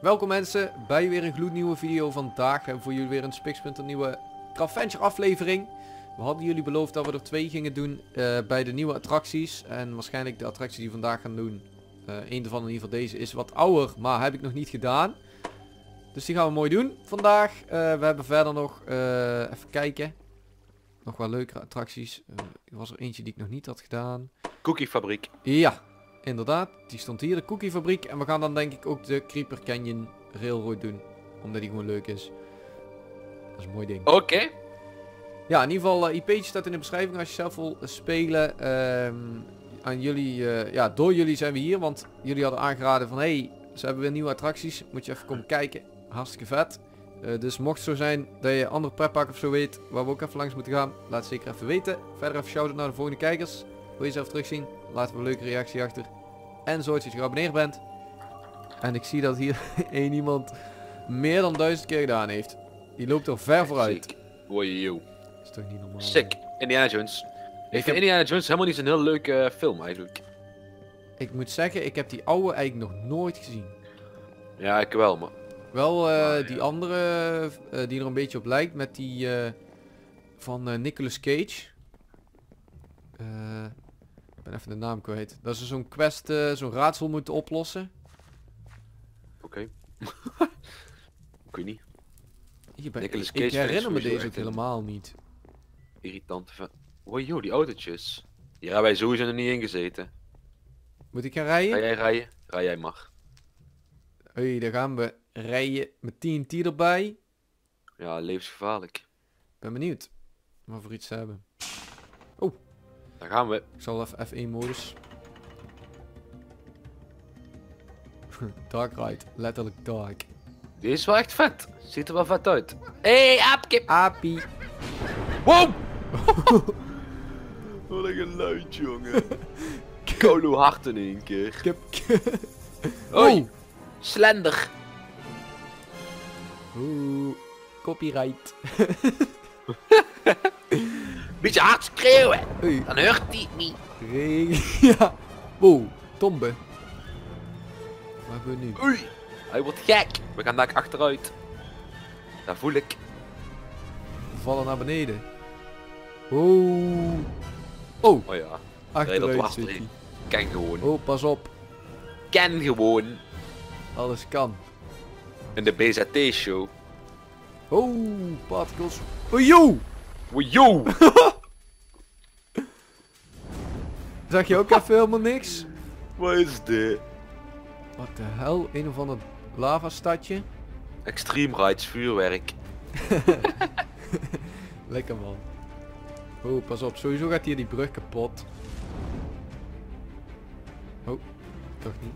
Welkom mensen bij weer een gloednieuwe video. Vandaag hebben we voor jullie weer een Spixpunter nieuwe Craftventure aflevering. We hadden jullie beloofd dat we er twee gingen doen eh, bij de nieuwe attracties. En waarschijnlijk de attractie die we vandaag gaan doen, eh een ervan in ieder geval deze, is wat ouder. Maar heb ik nog niet gedaan. Dus die gaan we mooi doen vandaag. Eh, we hebben verder nog, even kijken, nog wel leukere attracties. Er was er eentje die ik nog niet had gedaan. Cookiefabriek. Ja, inderdaad. Die stond hier, de cookiefabriek. En we gaan dan denk ik ook de Creeper Canyon Railroad doen. Omdat die gewoon leuk is. Dat is een mooi ding. Oké. Ja, in ieder geval, uh, IP'tje staat in de beschrijving als je zelf wil eh, spelen. Ehm, aan jullie, eh, ja, door jullie zijn we hier. Want jullie hadden aangeraden van, hey, ze hebben weer nieuwe attracties. Moet je even komen kijken. Hartstikke vet. Eh, dus mocht het zo zijn dat je andere pretpark of zo weet, waar we ook even langs moeten gaan, laat het zeker even weten. Verder even shout-out naar de volgende kijkers. Wil je zelf terugzien? Laat een leuke reactie achter. En zorg dat je geabonneerd bent. En ik zie dat hier één iemand meer dan duizend keer gedaan heeft. Die loopt er ver vooruit. Dat is toch niet normaal. Sick. Indiana Jones. Ik heb- vind Indiana Jones helemaal niet zo'n heel leuke eh, film eigenlijk. Ik moet zeggen, ik heb die oude eigenlijk nog nooit gezien. Ja, ik wel, maar... Wel eh, Ah, ja. die andere eh, die er een beetje op lijkt met die eh, van Nicolas Cage. Ben even de naam kwijt. Dat ze zo'n quest, eh, zo'n raadsel moeten oplossen. Oké. ik weet niet. Hier ben, ik, herinner me deze ook helemaal niet. Irritante van... Wojo, die autootjes. Hier hebben wij sowieso nog niet in gezeten. Moet ik gaan Ga rijden? jij rijden? Rij jij mag. Hé, daar gaan we rijden met TNT erbij. Ja, levensgevaarlijk. Ben benieuwd wat voor iets ze hebben. Daar gaan we. Ik zal even F1 modus. dark ride, letterlijk dark. Dit is wel echt vet. Ziet er wel vet uit. Hé, hey, aapkip! Apie. Wow! Wat een geluid, jongen. Kolo hard in één keer. Kip. Hoi! Slender! Oeh, copyright. Beetje hard schreeuwen! Hey, Dan hoort hij het niet. ja. Wow, tombe. Wat hebben we nu? Oei! Hij wordt gek. We gaan daar achteruit. Dat voel ik. We vallen naar beneden. Oh. Oh, Oh ja, achteruit zit hij. ken gewoon. Oh, pas op. Ken gewoon. Alles kan. In de BZT-show. Oh, particles. Oh, yo. Zag je ook even helemaal niks? Wat is dit? Wat de hel? Een of ander lavastadje? Extreme Rides vuurwerk. Lekker man. Oh, pas op. Sowieso gaat hier die brug kapot. Oh, toch niet.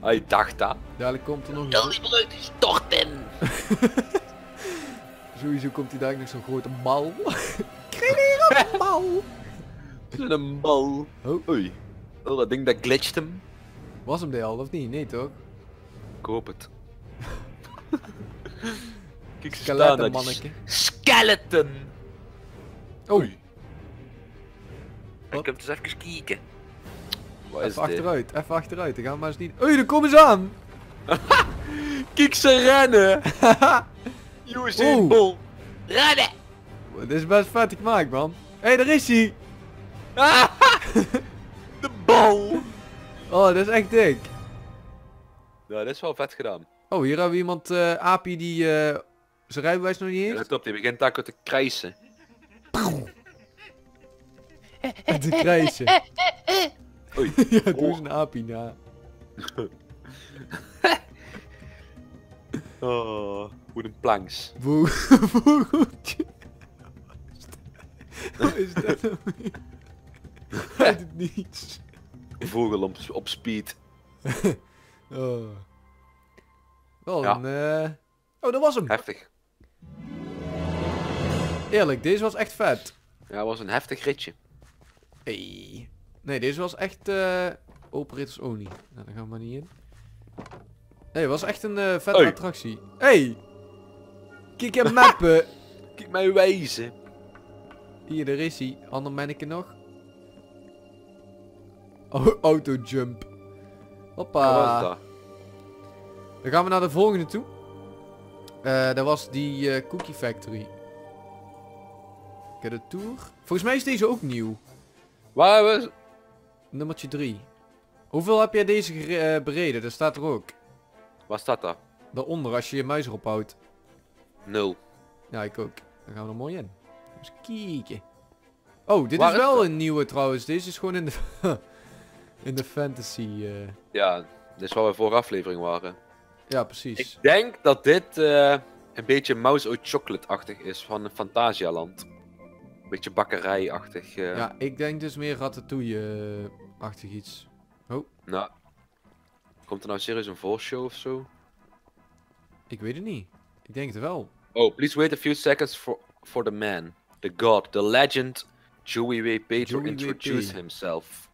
Hij dacht dat. Dadelijk komt er nog een... die brug die storten? Sowieso komt hij dadelijk nog zo'n grote bal. Creëer een bal! Een bal. Oh, Oei. Oh, dat ding dat glitcht hem. was hem die al of niet? Nee toch? Ik hoop het. Kijk, ze Skeleton daar, manneke. Skeleton! Oh, Ik heb dus even kijken. Wat even achteruit. Even achteruit. Dan gaan we maar eens niet... Oei, daar komen ze aan! Kijk ze rennen! Usain. Bolt! Rennen! Dit is best vet gemaakt man. Hé, hey, daar is hij! De bal! Oh, dat is echt dik. Nou, dat is wel vet gedaan. Oh, hier hebben we iemand, eh Apie, die eh, zijn rijbewijs nog niet heeft. Let op, die begint daar te krijsen. Te krijsen. Oei. ja, doe Oh. eens een Apie na. Oh, planks. Vogeltje. Wat is dat nou weer? Uit het niets. Vogel op, op speed. Oh. Wel Ja. een... eh, Oh, dat was hem. Heftig. Eerlijk, deze was echt vet. Ja, was een heftig ritje. Hey. Nee, deze was echt eh operators only. Nou, daar gaan we maar niet in. Nee, het was echt een eh, vette attractie. Hey! Kijk en mappen! Kijk mij wijzen. Hier, daar is hij. Ander manneke nog. Oh, auto jump. Hoppa. was dat? Dan gaan we naar de volgende toe. Eh dat was die eh, Cookie Factory. Kijk, de tour. Volgens mij is deze ook nieuw. Waar we... Nummertje 3. Hoeveel heb jij deze eh, bereden? Dat staat er ook. Waar staat dat? Daaronder, als je je muis erop houdt. Nul. Ja, ik ook. Dan gaan we er mooi in. Eens kijken. Oh, dit Waar is wel een nieuwe trouwens. Deze is gewoon in de... in de fantasy. eh. Ja, dit is waar we vorige aflevering waren. Ja, precies. Ik denk dat dit eh, een beetje Mouse O Chocolate-achtig is van een Fantasialand. Een beetje bakkerij-achtig. eh. Ja, ik denk dus meer ratatouille-achtig iets. Nou, komt er nou serieus een volshow of zo? Ik weet het niet. Ik denk het wel. Oh, please wait a few seconds for, for the man, the god, the legend, Joey W. Page to introduce himself.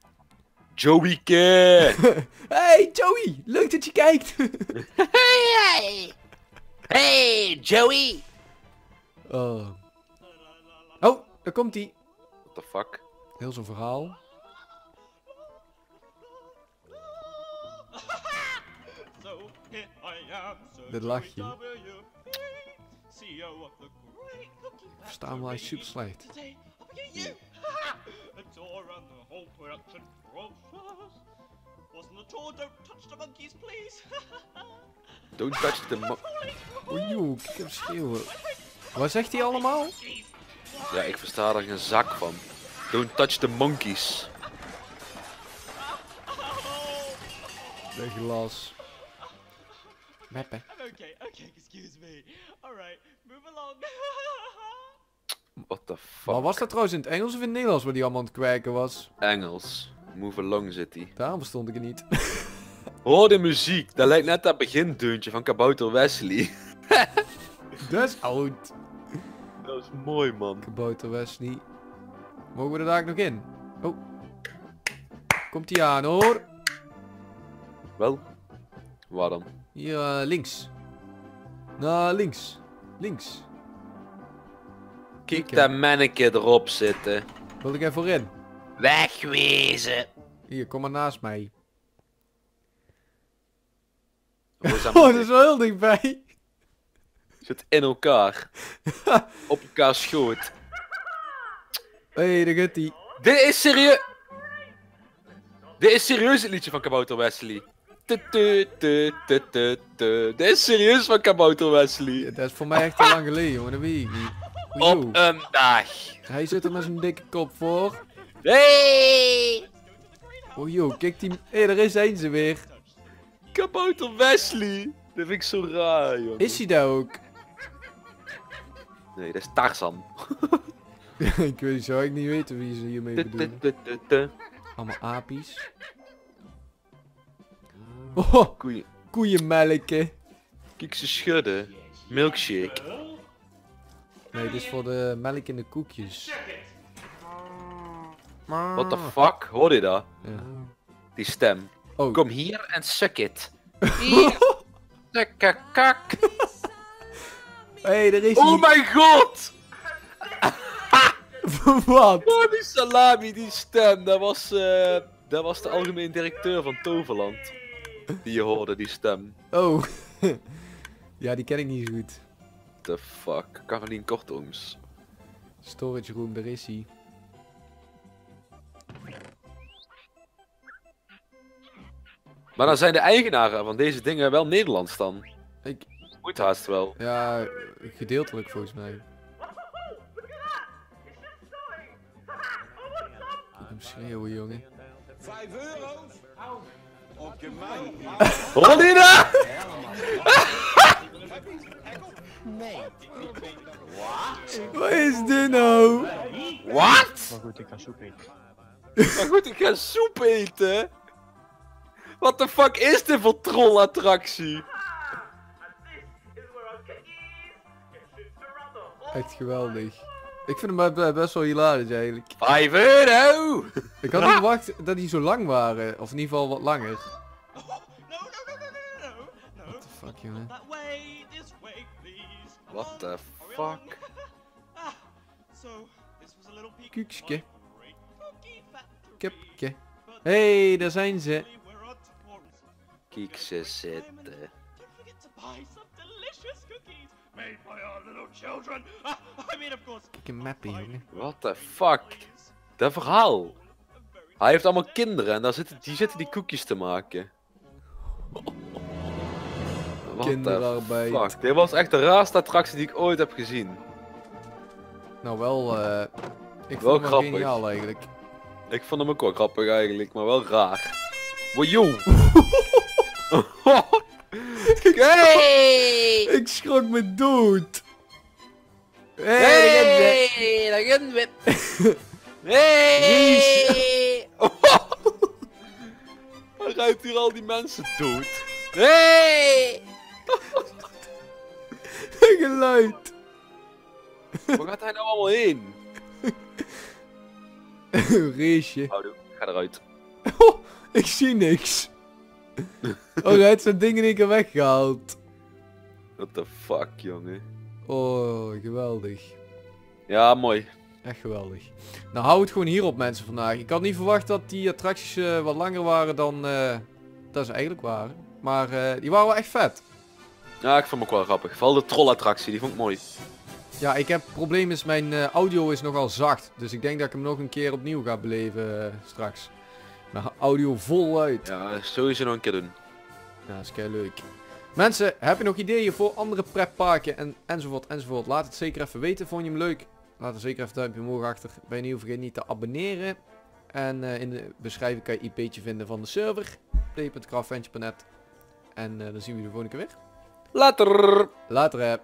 Joey K! Hey Joey, leuk dat je kijkt. hey! Hey, Joey! oh. oh, daar komt hij. What the fuck? Heel zo'n verhaal. The whole production process. Wasn't the tour, don't touch the monkeys, please. Don't touch the mo- Oei ik heb schreeuwen. Wat zegt hij allemaal? Ja, ik versta er geen zak van. Don't touch the monkeys. De glas. I'm okay, okay, excuse me. Alright, move along. What the Maar fuck? was dat trouwens in het Engels of in het Nederlands waar die allemaal aan het kwijken was? Engels. Move along zit hij. Daarom verstond ik het niet. Hoor de muziek, dat lijkt net dat begindeuntje van Kabouter Wesley. Dat is oud. Dat is mooi man. Kabouter Wesley. Mogen we er daar nog in? Oh. Komt hij aan hoor. Wel? Waar dan? Hier eh, links. Naar links. Links. Kijk dat manneke erop zitten. Wil ik even voorin? Wegwezen. Hier, kom maar naast mij. Oh, dat is wel heel dichtbij. Zit in elkaar. Op elkaar schoot. Hé, hey, daar gaat hij. Dit is serieus. Dit is serieus het liedje van Kabouter Wesley. Dit is serieus van Kabouter Wesley. Dat is voor mij echt te lang geleden, jongen. Dat weet ik niet. Op een dag. Hij zit er met zijn dikke kop voor. Hey! Oh joh, kijk die... Hé, hey, daar is een ze weer. Kabouter Wesley. Dat vind ik zo raar, joh. Is hij daar ook? Nee, dat is Tarzan. ik weet, zou ik niet weten wie ze hiermee bedoelen. Allemaal apies. Oh, Koeien. koeienmelken. Kijk ze schudden. Milkshake. Nee, dit is voor de melk in de koekjes. What the fuck? Hoor je dat? Ja. Die stem. Oh, Kom hier en suck it. Hier. Kak. hey, daar is Oh mijn god! Wat? Oh, die salami, die stem. Dat was, eh, dat was de algemeen directeur van Toverland. Die je hoorde, die stem. Oh. ja, die ken ik niet zo goed. The fuck? Carolien Kortooms. Storage room, daar is hij. Maar dan zijn de eigenaren van deze dingen wel Nederlands dan. Ik, Moet haast wel. ja, gedeeltelijk volgens mij. Ik hem schreeuwen, jongen. Vijf euro's? Je dat? Wat is dit nou? Wat? Maar goed, ik ga soep eten. Maar goed, ik ga soep eten. What the fuck is dit voor trollattractie? Echt geweldig. Ik vind hem be- best wel hilarisch eigenlijk. 5 euro! Ik had niet verwacht dat die zo lang waren. Of in ieder geval wat langer. no, no, no, no, no, no. What the fuck, jongen. What the fuck? ah. But Hé, hey, daar zijn ze. Kijk ze zitten. Made by our little children. Ah, I mean, of course. Kijk een mappie, jongen. What the fuck? Dat verhaal. Hij heeft allemaal kinderen en daar zitten, die zitten die koekjes te maken. What Kinderarbeid. Fuck, dit was echt de raarste attractie die ik ooit heb gezien. Nou wel, eh ik Wel vond hem geniaal eigenlijk. Ik vond hem ook wel grappig eigenlijk, maar wel raar. Wow, joh. Hey! Ik schrok me dood. Hey, daar gaan we. Hey! Hij rijdt hier al die mensen dood. Hey! geluid. Waar gaat hij nou allemaal heen? Raceje. Houdoe, ga eruit. Oh, ik zie niks. Oh, hij heeft zijn ding in één keer weggehaald. What the fuck, jongen. Oh, geweldig. Ja, mooi. Echt geweldig. Nou, hou het gewoon hierop mensen vandaag. Ik had niet verwacht dat die attracties eh, wat langer waren dan eh, dat ze eigenlijk waren. Maar eh, die waren wel echt vet. Ja, ik vond hem ook wel grappig. Vooral de trollattractie, die vond ik mooi. Ja, ik heb het probleem is mijn audio is nogal zacht. Dus ik denk dat ik hem nog een keer opnieuw ga beleven straks. Mijn audio voluit. Ja, sowieso nog een keer doen. Ja, dat is kei leuk. Mensen, heb je nog ideeën voor andere pretparken en, enzovoort enzovoort? Laat het zeker even weten. Vond je hem leuk? Laat er zeker even een duimpje omhoog achter. Ben je nieuw, vergeet niet te abonneren. En eh, in de beschrijving kan je IP'tje vinden van de server. play.craftventure.net En eh, dan zien we je de volgende keer weer. Later! Later hè.